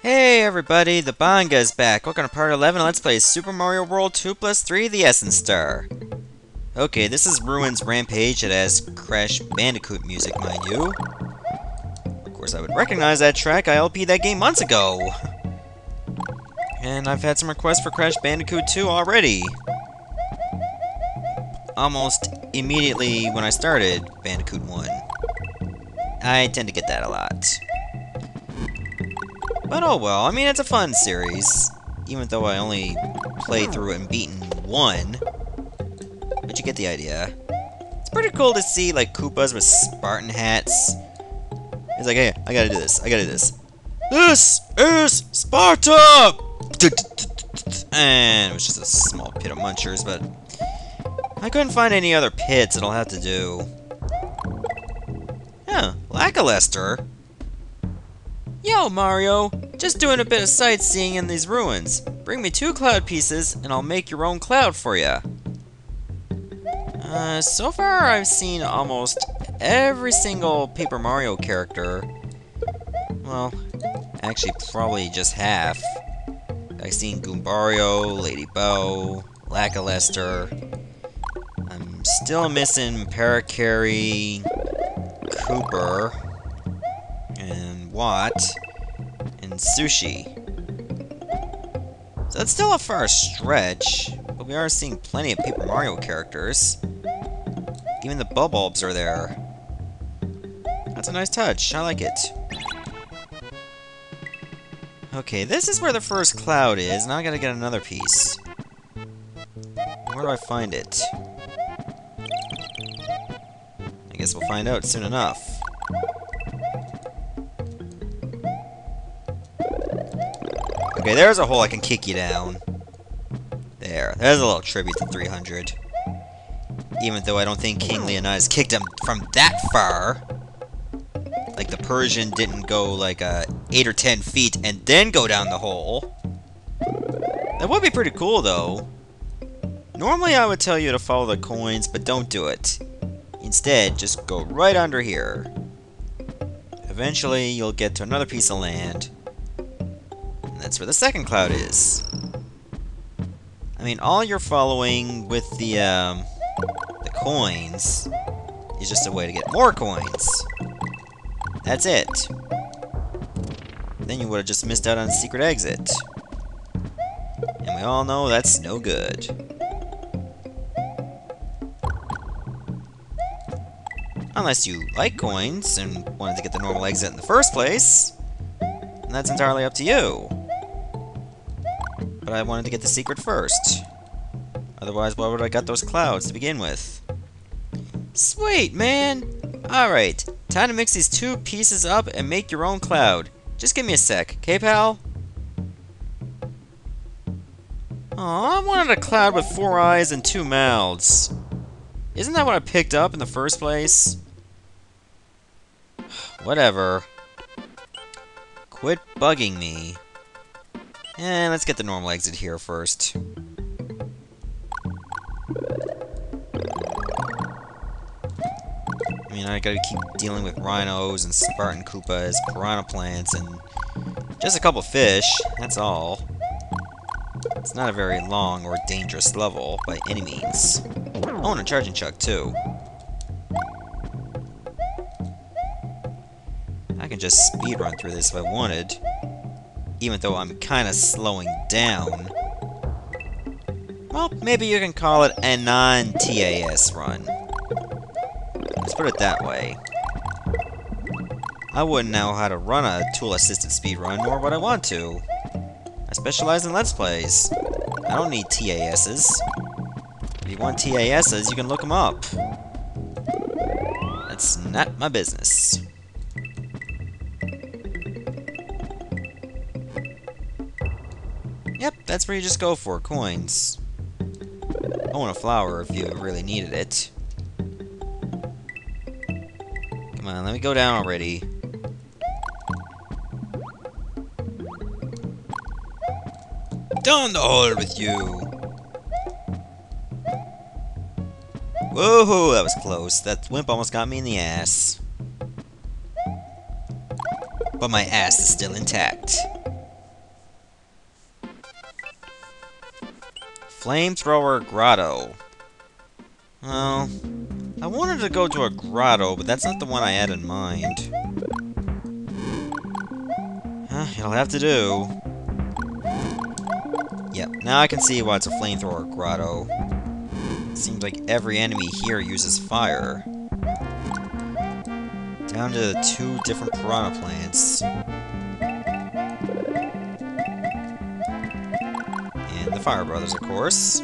Hey everybody, the Bangaa's back. Welcome to part 11. Let's play Super Mario World 2 plus 3 The Essence Star. Okay, this is Ruins Rampage. It has Crash Bandicoot music, mind you. Of course, I would recognize that track. I LP'd that game months ago. And I've had some requests for Crash Bandicoot 2 already. Almost immediately when I started Bandicoot 1. I tend to get that a lot. But oh well, I mean, it's a fun series. Even though I only played through and beaten one. But you get the idea. It's pretty cool to see, like, Koopas with Spartan hats. He's like, hey, I gotta do this, I gotta do this. This is Sparta! And it was just a small pit of munchers, but... I couldn't find any other pits that I'll have to do. Yeah, Lakilester. Yo, Mario! Just doing a bit of sightseeing in these ruins. Bring me two cloud pieces, and I'll make your own cloud for you. Uh, so far I've seen almost every single Paper Mario character. Well, actually probably just half. I've seen Goombario, Lady Bow, Lakilester. I'm still missing Parakarry, Kooper, and Watt, Sushie. So that's still a far stretch, but we are seeing plenty of Paper Mario characters. Even the Bulbs are there. That's a nice touch. I like it. Okay, this is where the first cloud is. Now I gotta get another piece. Where do I find it? I guess we'll find out soon enough. Okay, there's a hole I can kick you down. There. There's a little tribute to 300. Even though I don't think King Leonidas kicked him from that far. Like, the Persian didn't go, like, uh, 8 or 10 feet and then go down the hole. That would be pretty cool, though. Normally, I would tell you to follow the coins, but don't do it. Instead, just go right under here. Eventually, you'll get to another piece of land. That's where the second cloud is. I mean, all you're following with the, um, the coins is just a way to get more coins. That's it. Then you would have just missed out on the secret exit. And we all know that's no good. Unless you like coins and wanted to get the normal exit in the first place. And that's entirely up to you. But I wanted to get the secret first. Otherwise, why would I got those clouds to begin with? Sweet, man! Alright, time to mix these two pieces up and make your own cloud. Just give me a sec, okay, pal? Aw, I wanted a cloud with four eyes and two mouths. Isn't that what I picked up in the first place? Whatever. Quit bugging me. And let's get the normal exit here first. I mean, I gotta keep dealing with rhinos and Spartan Koopas, piranha plants, and just a couple fish, that's all. It's not a very long or dangerous level, by any means. Oh, and a charging chuck, too. I can just speed run through this if I wanted. Even though I'm kinda slowing down. Well, maybe you can call it a non-TAS run. Let's put it that way. I wouldn't know how to run a tool-assisted speedrun, nor would I want to. I specialize in Let's Plays. I don't need TASs. If you want TASs, you can look them up. That's not my business. That's where you just go for, coins. I want a flower if you really needed it. Come on, let me go down already. Down the hole with you! Whoa, that was close. That wimp almost got me in the ass. But my ass is still intact. Flamethrower Grotto. Well, I wanted to go to a grotto, but that's not the one I had in mind. Huh, it'll have to do. Yep, now I can see why it's a flamethrower grotto. Seems like every enemy here uses fire. Down to two different piranha plants. Fire Brothers, of course.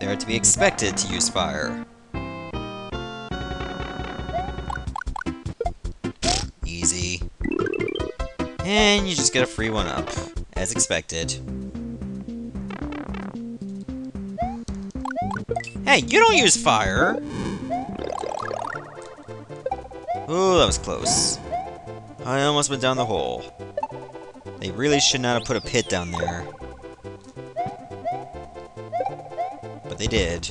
They're to be expected to use fire. Easy. And you just get a free one up, as expected. Hey, you don't use fire! Ooh, that was close. I almost went down the hole. They really should not have put a pit down there. They did.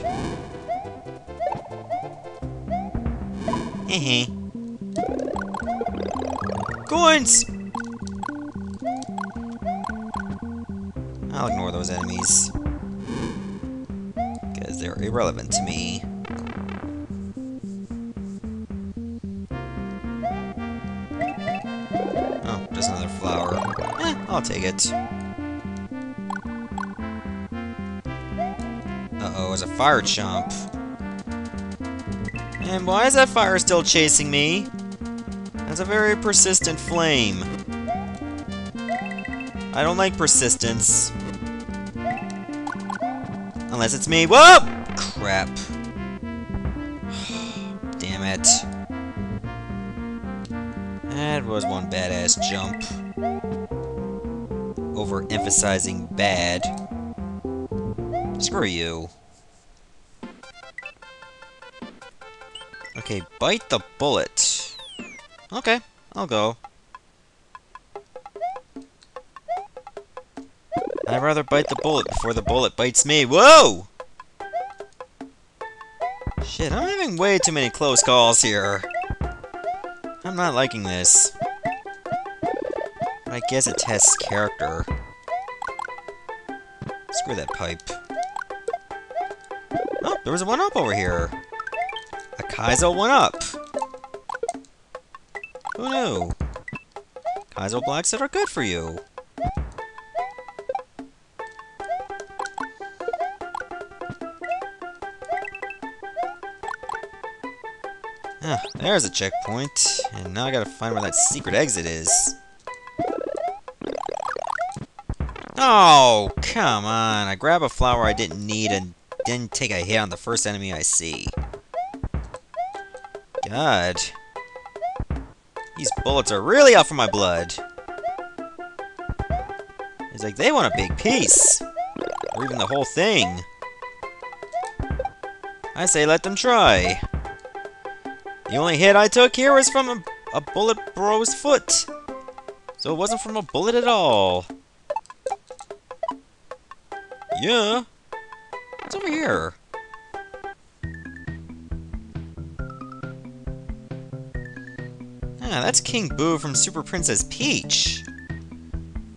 Coins! I'll ignore those enemies. Because they're irrelevant to me. Oh, just another flower. Eh, I'll take it. A fire chomp. And why is that fire still chasing me? That's a very persistent flame. I don't like persistence. Unless it's me. Whoa! Crap. Damn it. That was one badass jump. Overemphasizing bad. Screw you. Okay, bite the bullet. Okay, I'll go. I'd rather bite the bullet before the bullet bites me. Whoa! Shit, I'm having way too many close calls here. I'm not liking this. But I guess it tests character. Screw that pipe. Oh, there was a 1-up over here. Kaizo 1-up. Who knew? Kaizo blocks that are good for you. Ah, there's a checkpoint. And now I gotta find where that secret exit is. Oh, come on. I grab a flower I didn't need and didn't take a hit on the first enemy I see. God. These bullets are really out for my blood. It's like they want a big piece. Or even the whole thing. I say let them try. The only hit I took here was from a, a bullet bro's foot. So it wasn't from a bullet at all. Yeah. What's over here? Ah, that's King Boo from Super Princess Peach.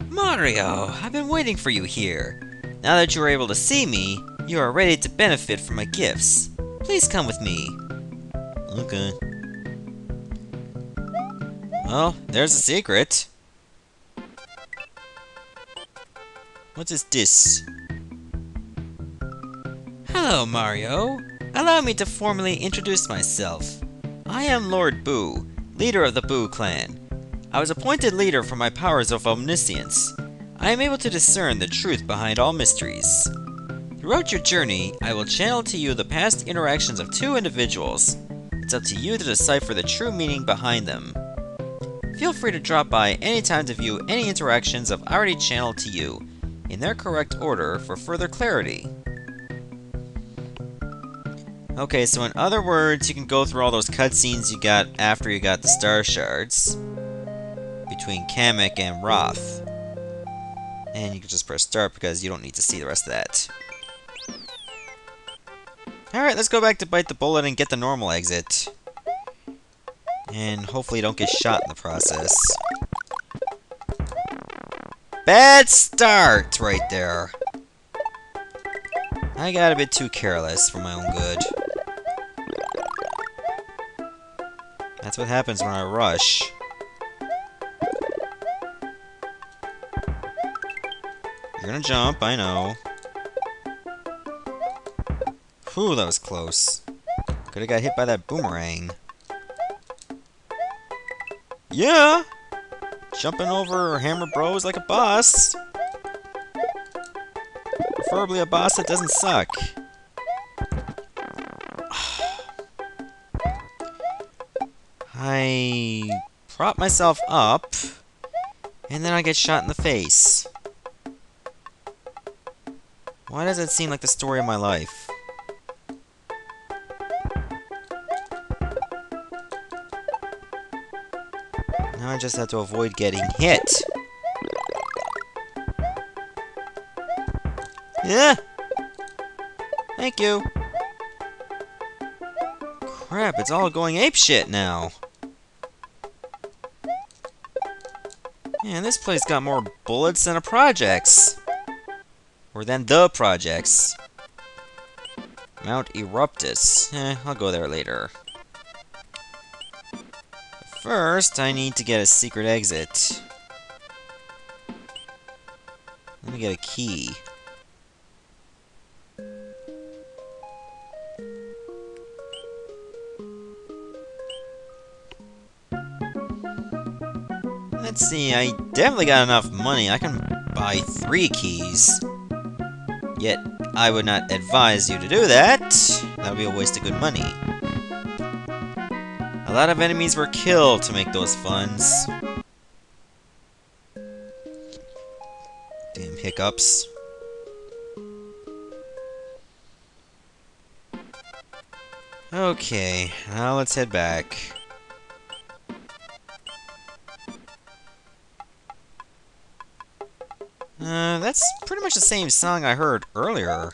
Mario, I've been waiting for you here. Now that you are able to see me, you are ready to benefit from my gifts. Please come with me. Okay. Well, there's a secret. What is this? Hello, Mario. Allow me to formally introduce myself. I am Lord Boo, leader of the Boo clan. I was appointed leader for my powers of omniscience. I am able to discern the truth behind all mysteries. Throughout your journey, I will channel to you the past interactions of two individuals. It's up to you to decipher the true meaning behind them. Feel free to drop by anytime to view any interactions I've already channeled to you, in their correct order for further clarity. Okay, so in other words, you can go through all those cutscenes you got after you got the Star Shards. Between Kamek and Roth. And you can just press start because you don't need to see the rest of that. Alright, let's go back to Bite the Bullet and get the normal exit. And hopefully don't get shot in the process. Bad start right there. I got a bit too careless for my own good. That's what happens when I rush. You're gonna jump, I know. Whew, that was close. Could've got hit by that boomerang. Yeah! Jumping over Hammer Bros like a boss. Preferably a boss that doesn't suck. I prop myself up, and then I get shot in the face. Why does it seem like the story of my life? Now I just have to avoid getting hit. Yeah. Thank you. Crap, it's all going apeshit now. Man, this place got more bullets than a projects. Or than the projects. Mount Eruptus. Eh, I'll go there later. First, I need to get a secret exit. Let me get a key. See, I definitely got enough money. I can buy three keys. Yet, I would not advise you to do that. That would be a waste of good money. A lot of enemies were killed to make those funds. Damn hiccups. Okay, now let's head back. Uh, that's pretty much the same song I heard earlier.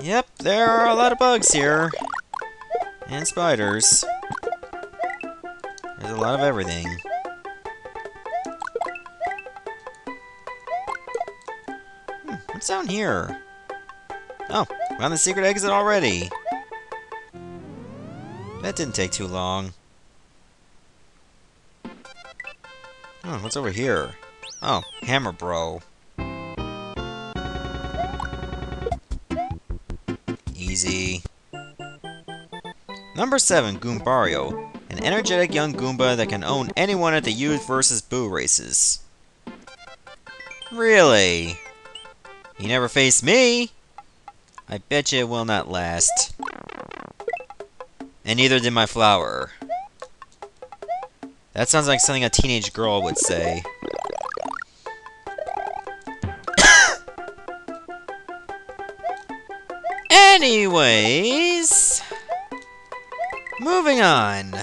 Yep, there are a lot of bugs here. And spiders. There's a lot of everything. Hmm, what's down here? Oh, found the secret exit already. That didn't take too long. What's over here? Oh, Hammer Bro. Easy. Number 7, Goombario. An energetic young Goomba that can own anyone at the Youth vs. Boo races. Really? He never faced me! I bet you it will not last. And neither did my flower. That sounds like something a teenage girl would say. Anyways... Moving on.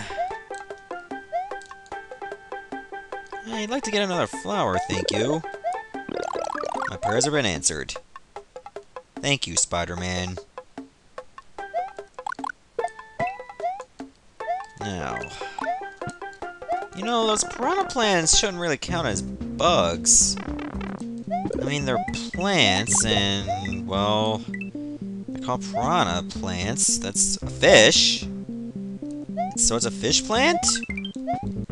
I'd like to get another flower, thank you. My prayers have been answered. Thank you, Spider-Man. Now... You know, those piranha plants shouldn't really count as bugs. I mean, they're plants, and, well... They're called piranha plants. That's a fish. So it's a fish plant?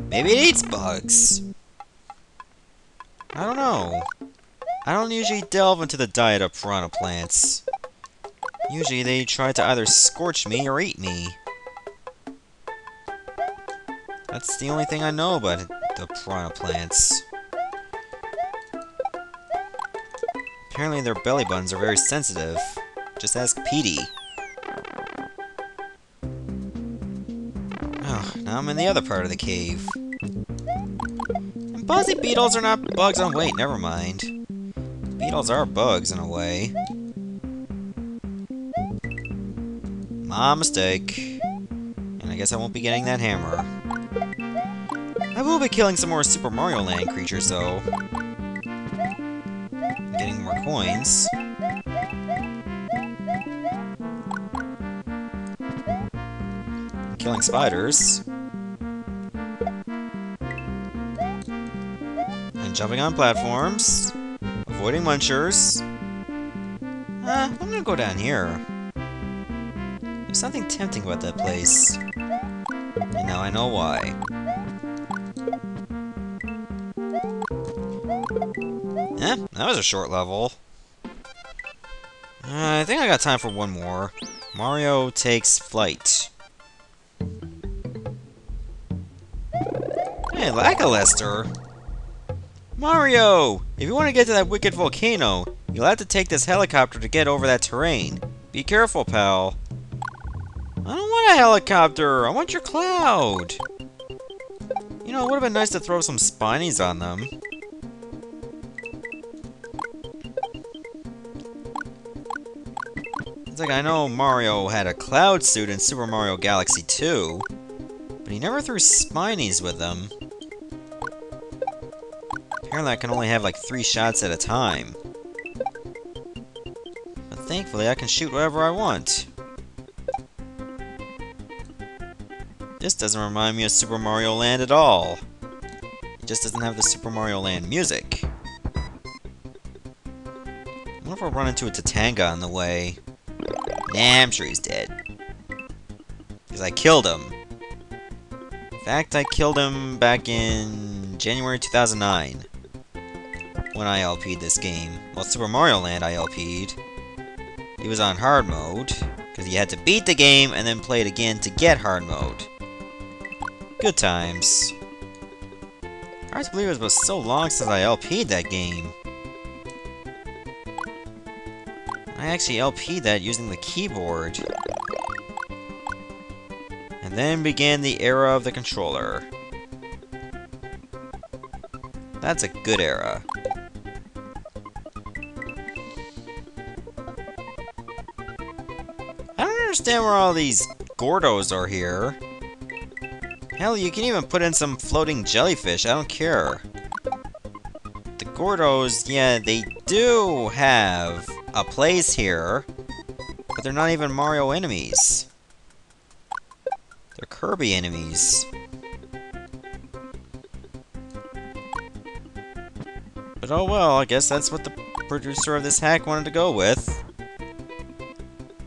Maybe it eats bugs. I don't know. I don't usually delve into the diet of piranha plants. Usually they try to either scorch me or eat me. That's the only thing I know about the piranha plants. Apparently their belly buttons are very sensitive. Just ask Petey. Oh, now I'm in the other part of the cave. And buzzy beetles are not bugs on wait, never mind. Beetles are bugs in a way. My mistake. And I guess I won't be getting that hammer. I will be killing some more Super Mario Land creatures, though. Getting more coins. Killing spiders. And jumping on platforms. Avoiding munchers. Uh, I'm gonna go down here. There's something tempting about that place. And now I know why. Eh, that was a short level. Uh, I think I got time for one more. Mario takes flight. Hey, Lakilester! Mario! If you want to get to that wicked volcano, you'll have to take this helicopter to get over that terrain. Be careful, pal. I don't want a helicopter! I want your cloud! You know, it would have been nice to throw some spinies on them. It's like I know Mario had a cloud suit in Super Mario Galaxy 2, but he never threw spinies with them. Apparently I can only have like three shots at a time. But thankfully I can shoot wherever I want. This doesn't remind me of Super Mario Land at all. It just doesn't have the Super Mario Land music. I wonder if I'll run into a Tatanga on the way. Nah, I'm sure he's dead. Because I killed him. In fact, I killed him back in January 2009. When I LP'd this game. Well, Super Mario Land I LP'd. He was on hard mode. Because you had to beat the game and then play it again to get hard mode. Good times. To believe it was so long since I LP'd that game. I actually LP'd that using the keyboard. And then began the era of the controller. That's a good era. I don't understand where all these Gordos are here. Hell, you can even put in some floating jellyfish, I don't care. The Gordos, yeah, they do have a place here, but they're not even Mario enemies. They're Kirby enemies. But oh well, I guess that's what the producer of this hack wanted to go with.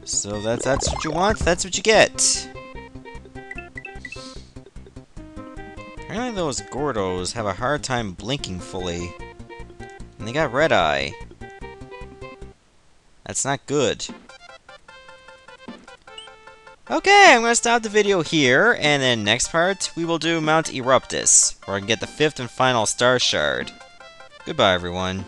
So that's, that's what you want, that's what you get. Apparently those Gordos have a hard time blinking fully. And they got red eye. That's not good. Okay, I'm to stop the video here, and then next part, we will do Mount Eruptus, where I can get the fifth and final Star Shard. Goodbye, everyone.